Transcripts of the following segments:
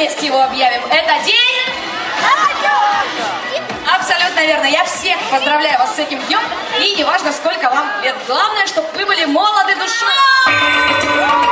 вместе его объявим. Это день... Абсолютно верно. Я всех поздравляю вас с этим днем. И неважно, сколько вам лет. Главное, чтобы вы были молоды душой.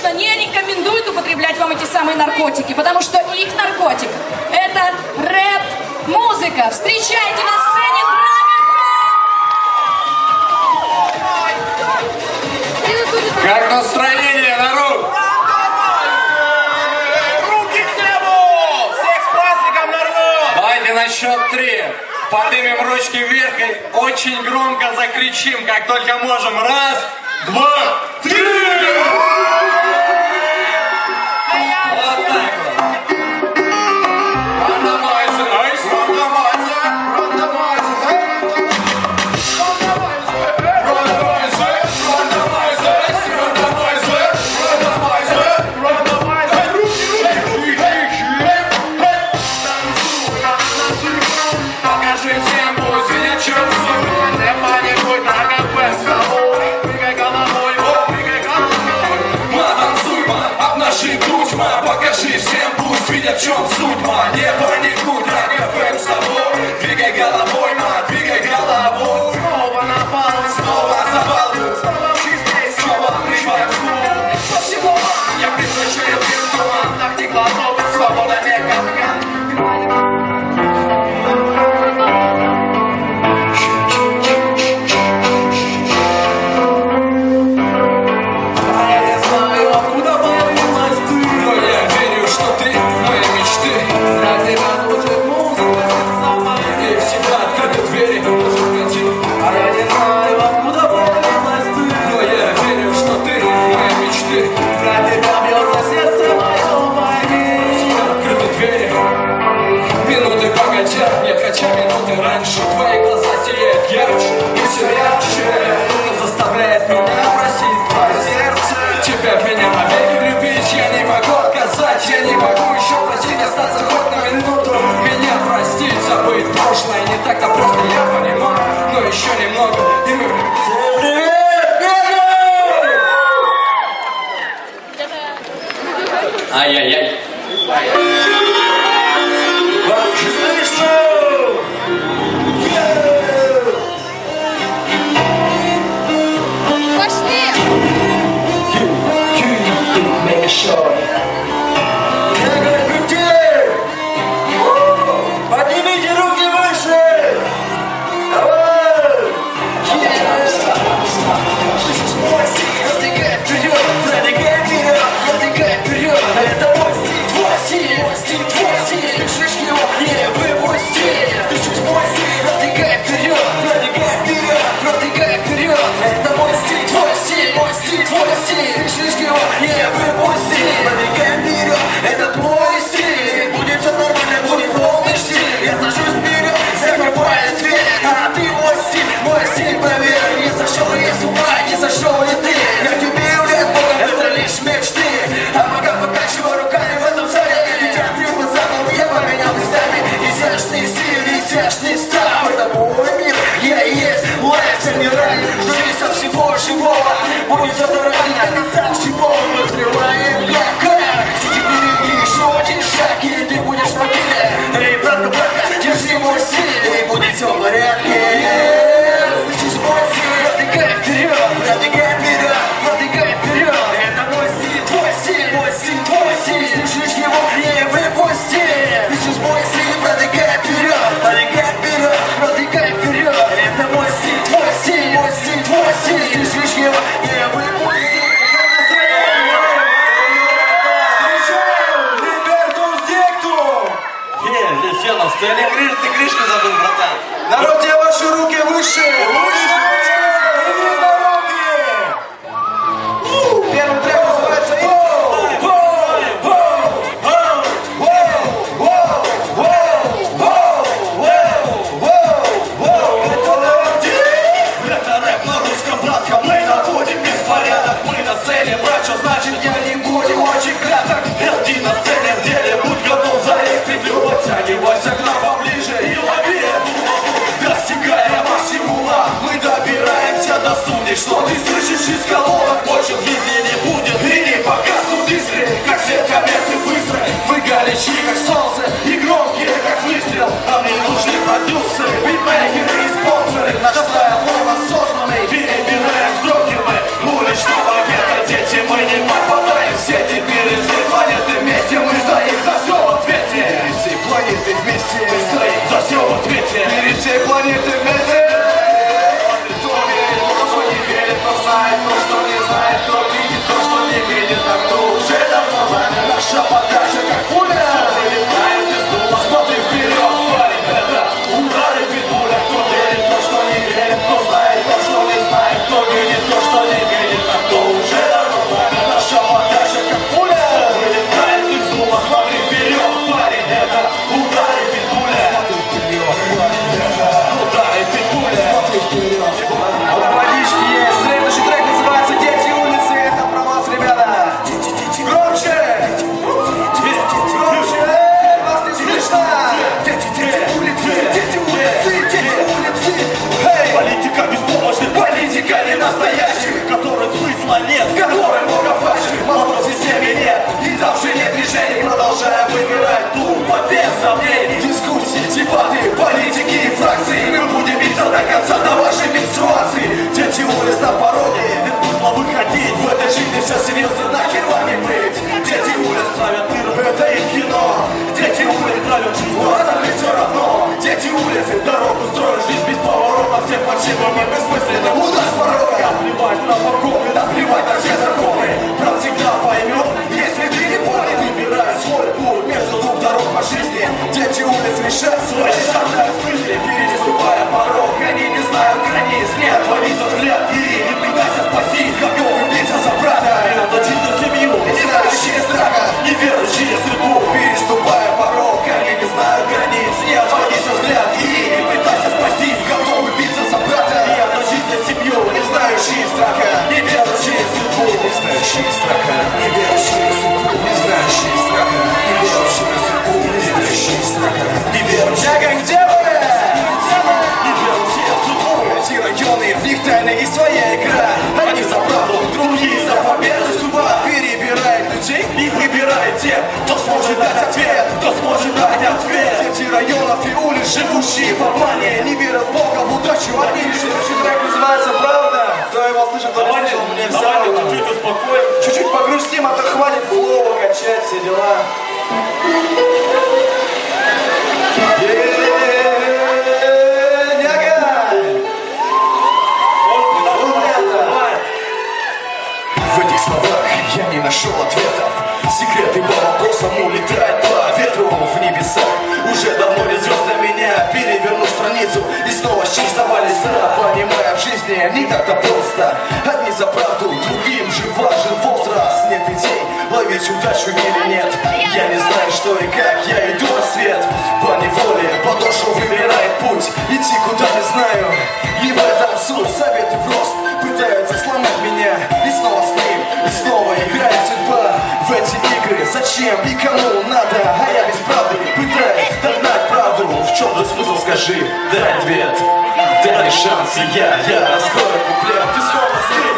конечно, не рекомендует употреблять вам эти самые наркотики, потому что их наркотик – это рэп-музыка. Встречайте на сцене Как настроение, народ? Руки к небу! Всех с праздником, народ! Давайте на счет три. Поднимем ручки вверх и очень громко закричим, как только можем. Раз, два, make sure. Попробуй заторопить, так чего мы взрываем яко Сетевые лишь очень шаги, ты будешь в Эй, братка, братка, держи мой силе Будет все в порядке. хочу или нет? Я не знаю, что и как, я иду на свет. По неволе, по то, что выбирает путь. Идти куда не знаю, и в этом суть. Советы в рост пытаются сломать меня. И снова с ним, и снова играет судьба. В эти игры, зачем и кому надо? А я без правды. Пытаюсь догнать правду. В чем же смысл, скажи, дай ответ. Дай шанс, и я, я раскрою куплет. Ты снова стрим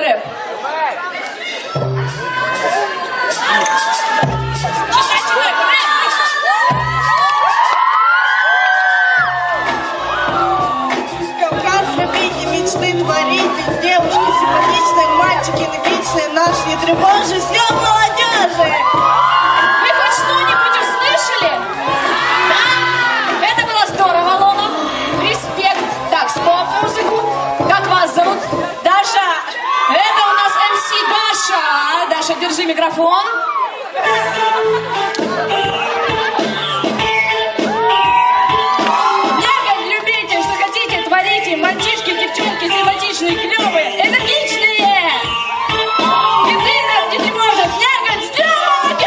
рэп. Любите, мечты творите Девушки симпатичные, мальчики энергичные Наш не тревожи, с микрофон. Любите, что хотите, творите. Мальчишки, девчонки, симпатичные, клевые, энергичные. Ты нас не может бегать, сделать,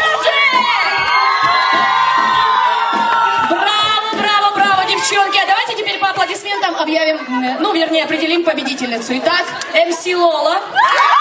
Браво, браво, браво, девчонки. А давайте теперь по аплодисментам объявим, э, ну, вернее, определим победительницу. Итак, МС Лола. И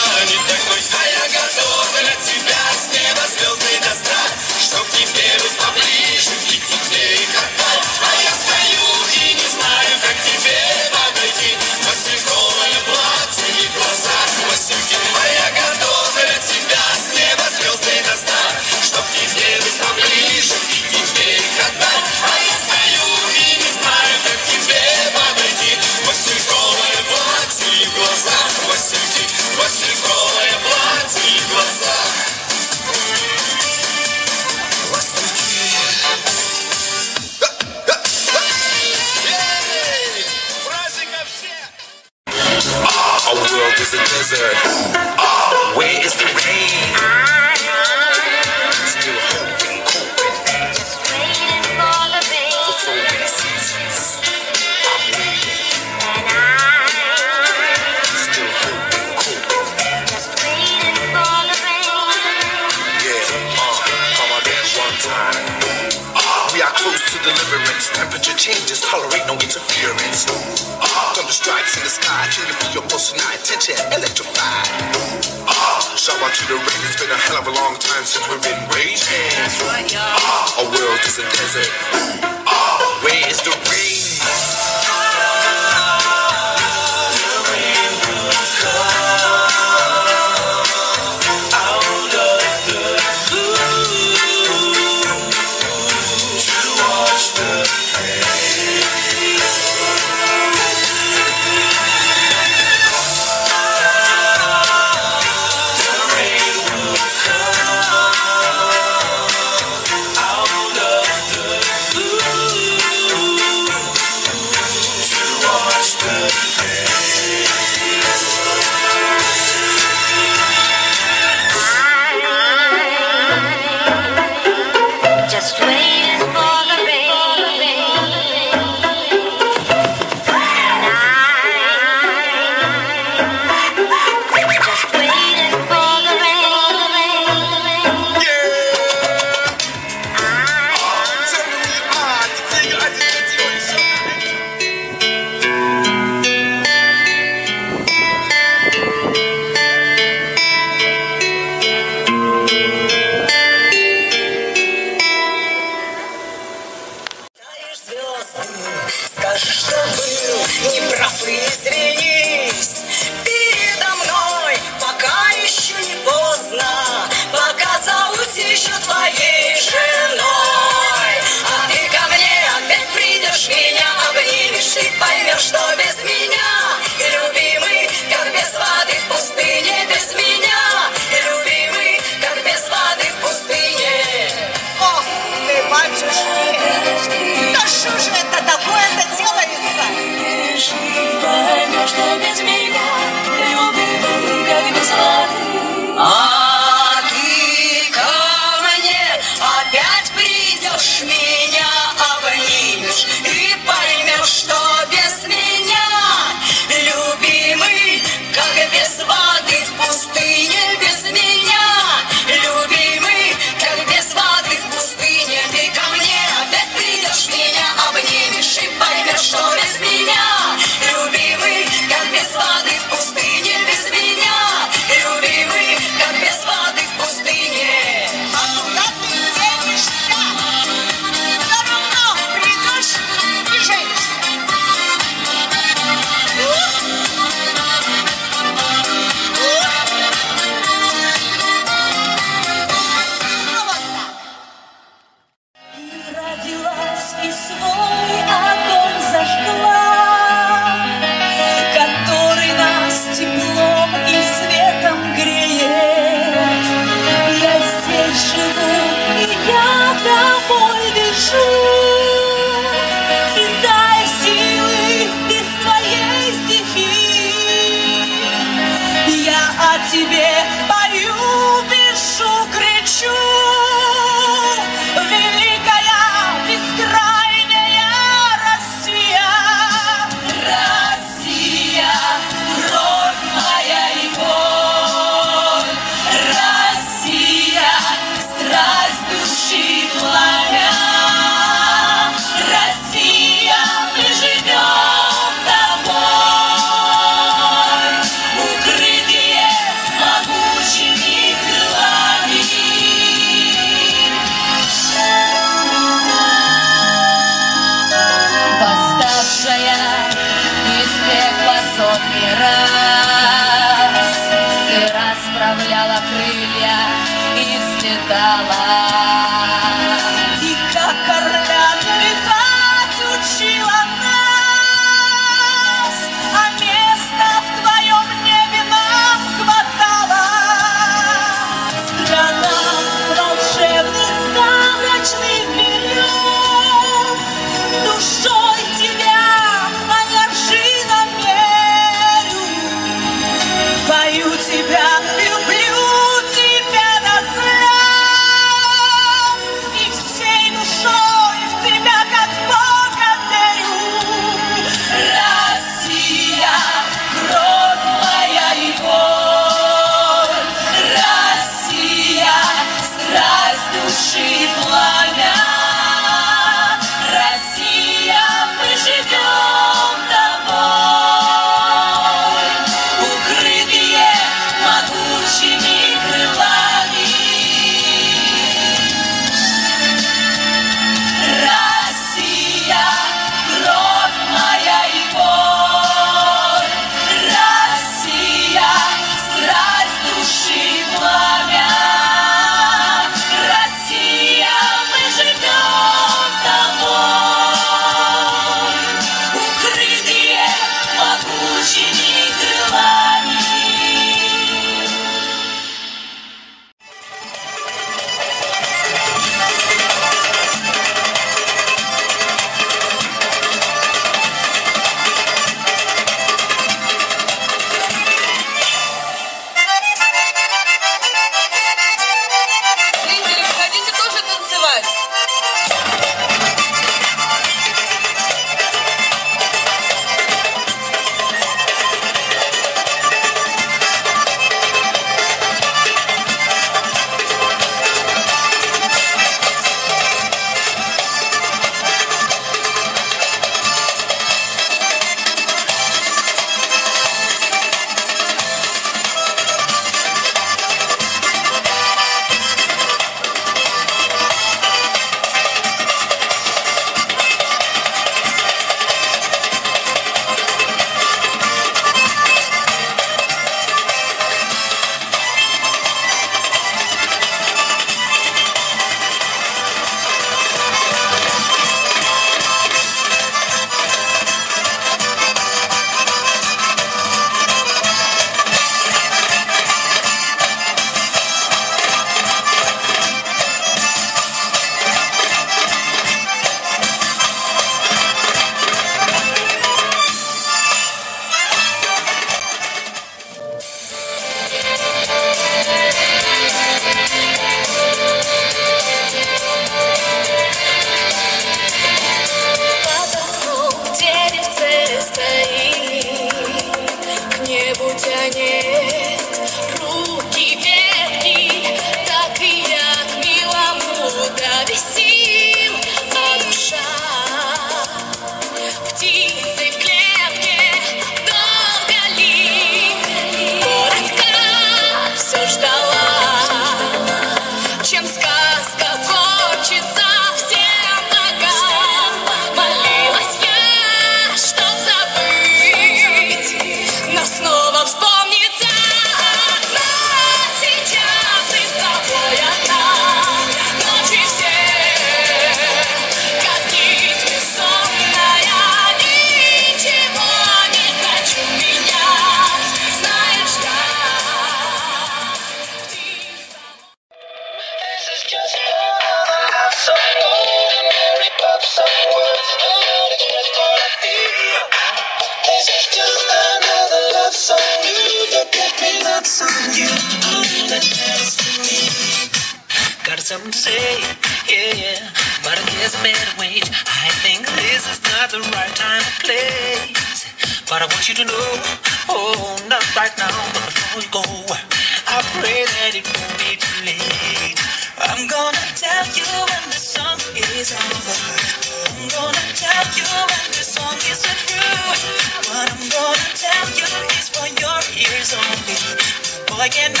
again.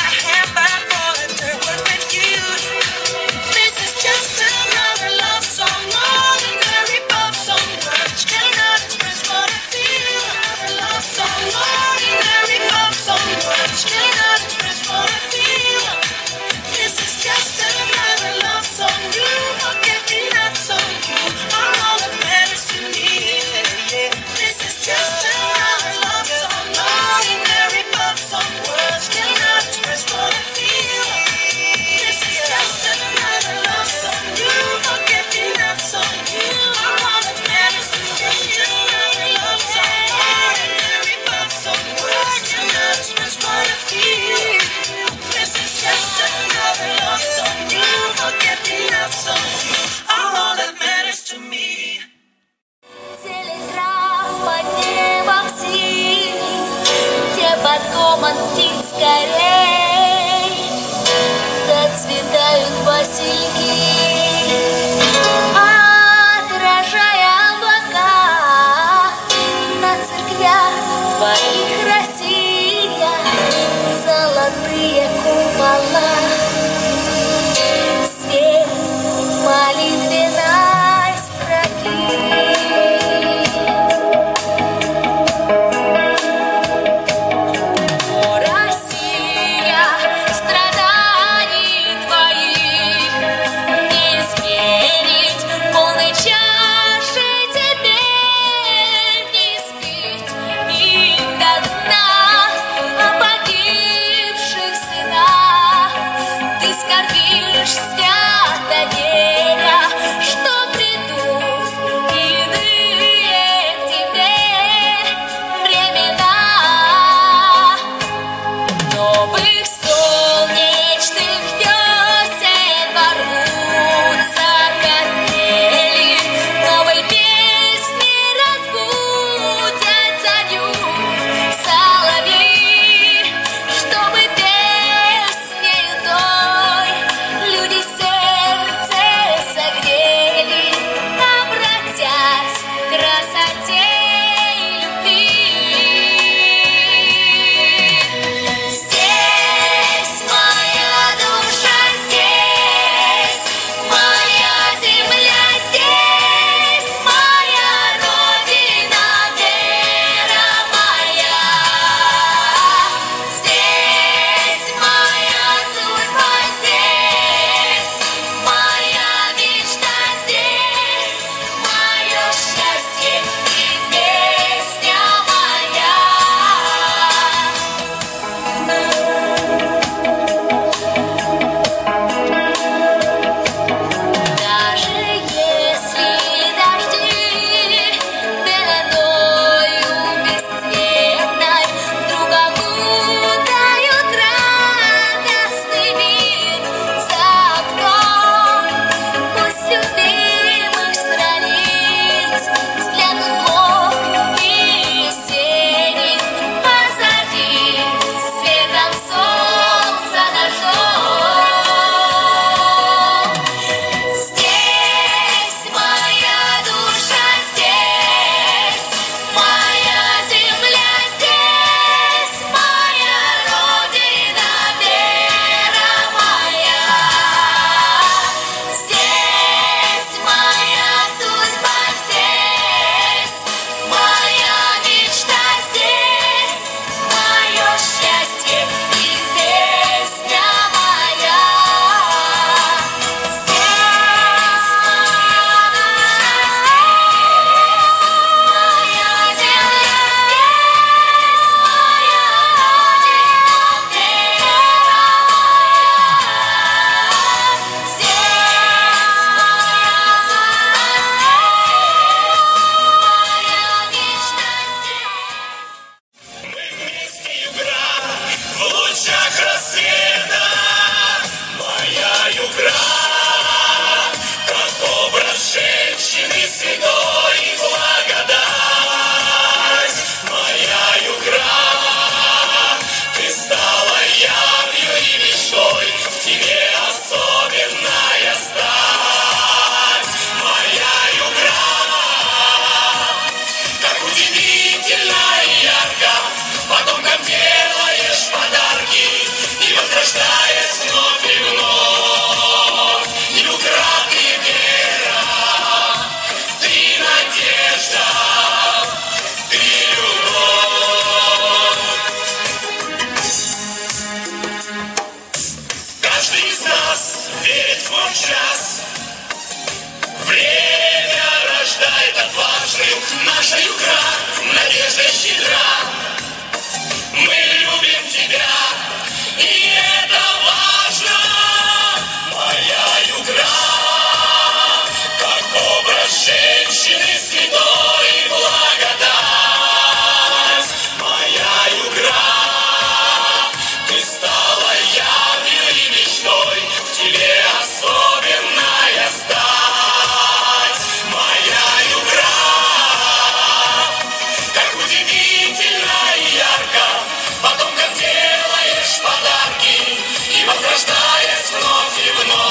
рождаясь вновь и вновь.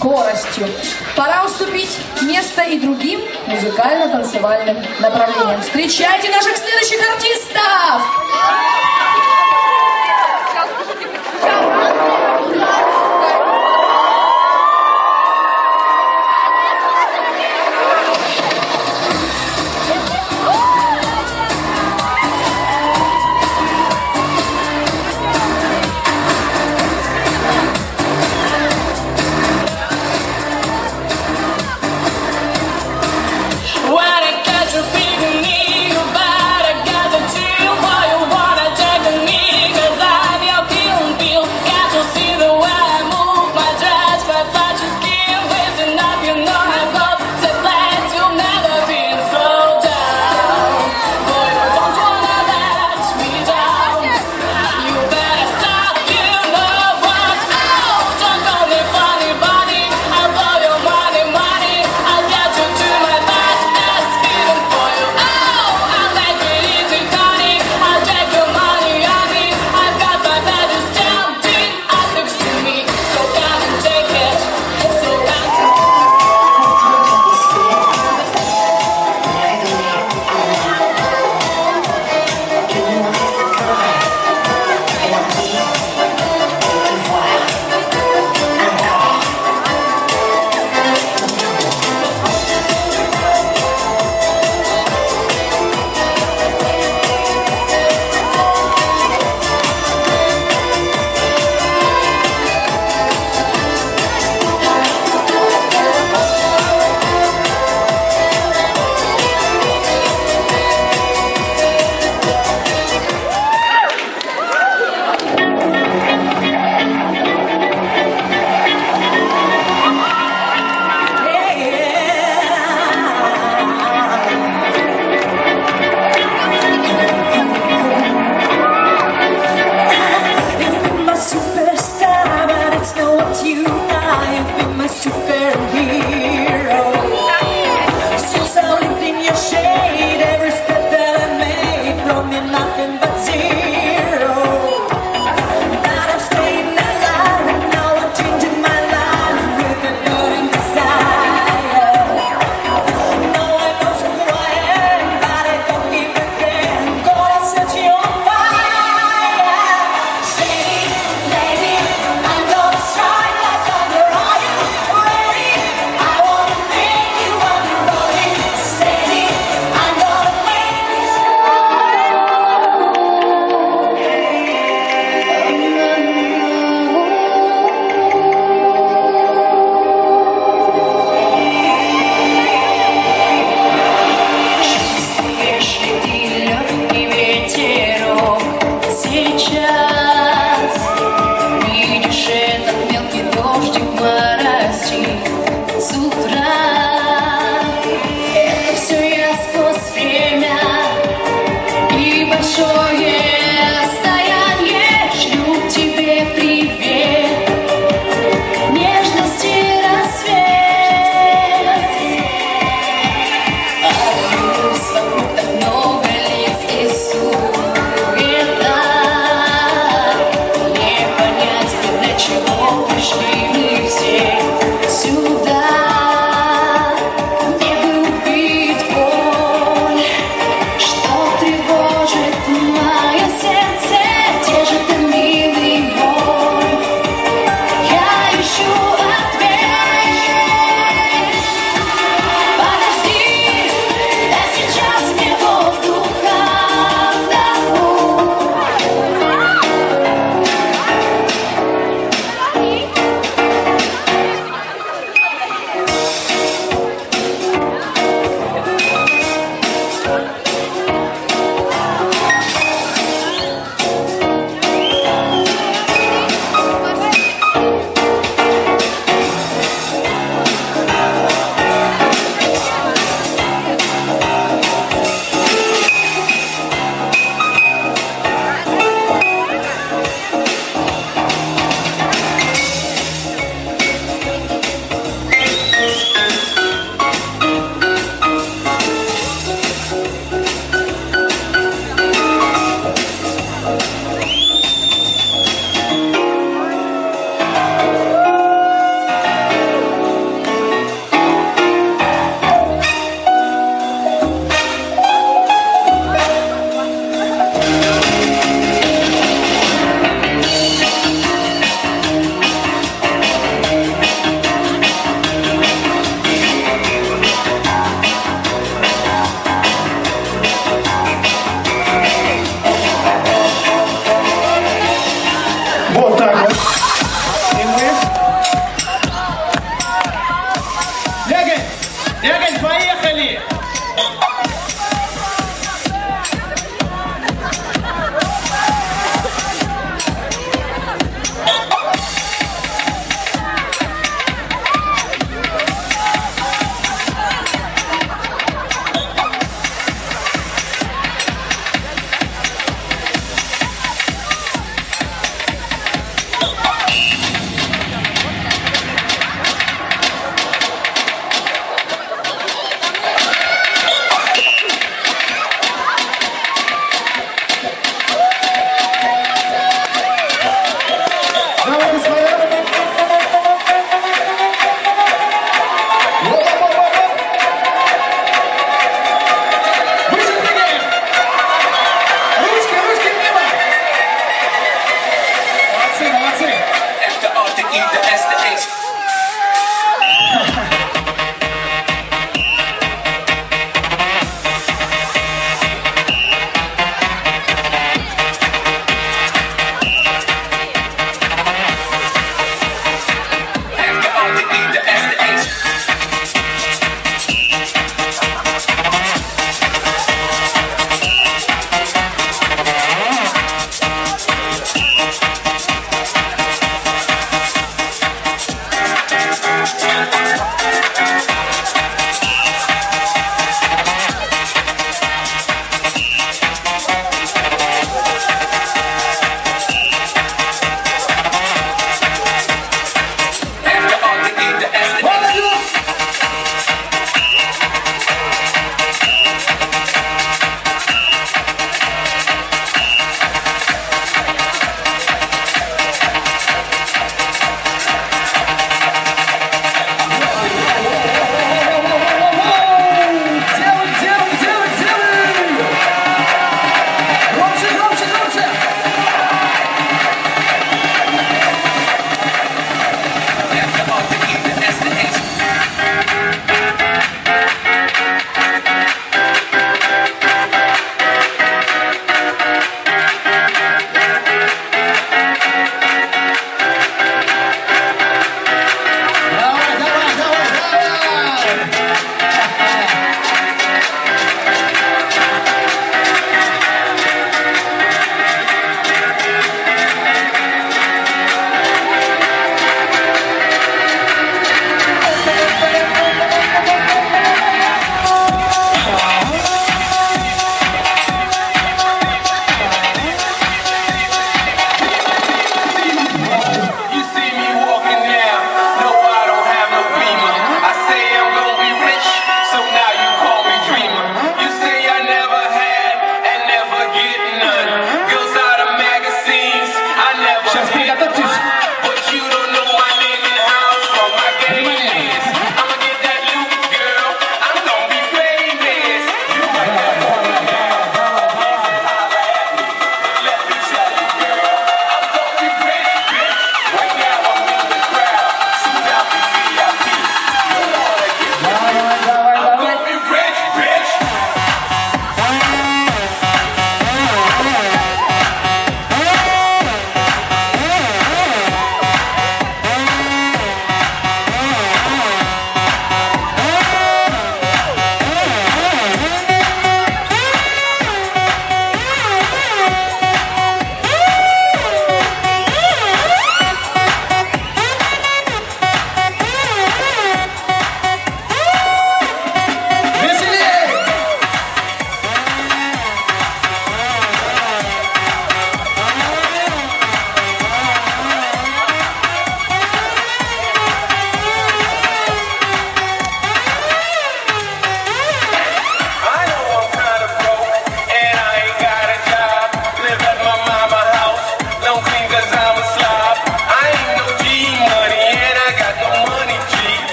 скоростью. Пора уступить место и другим музыкально-танцевальным направлениям. Встречайте наших следующих артистов!